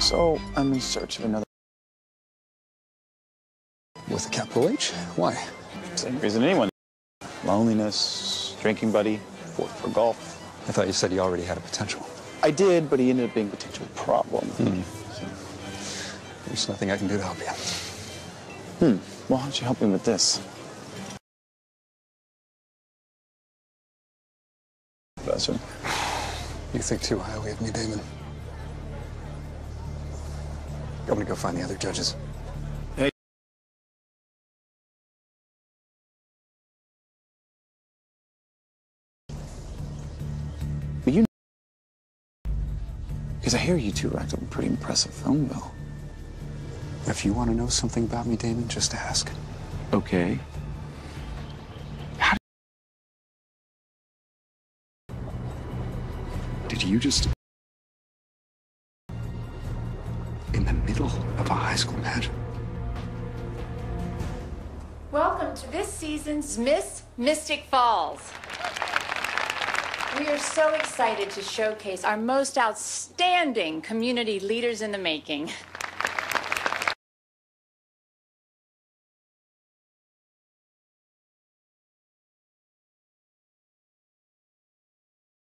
So I'm in search of another. With a capital H? Why? Same reason anyone. Loneliness, drinking buddy, for, for golf. I thought you said you already had a potential. I did, but he ended up being a potential problem. There's nothing I can do to help you. Hmm. Well, how don't you help me with this? Professor. You think too highly of me, Damon. I'm gonna go find the other judges. Hey. But you. Because I hear you two racked up a pretty impressive phone bill. If you want to know something about me, Damon, just ask. Okay. How Did you just. In the middle of a high school pageant? Welcome to this season's Miss Mystic Falls. We are so excited to showcase our most outstanding community leaders in the making.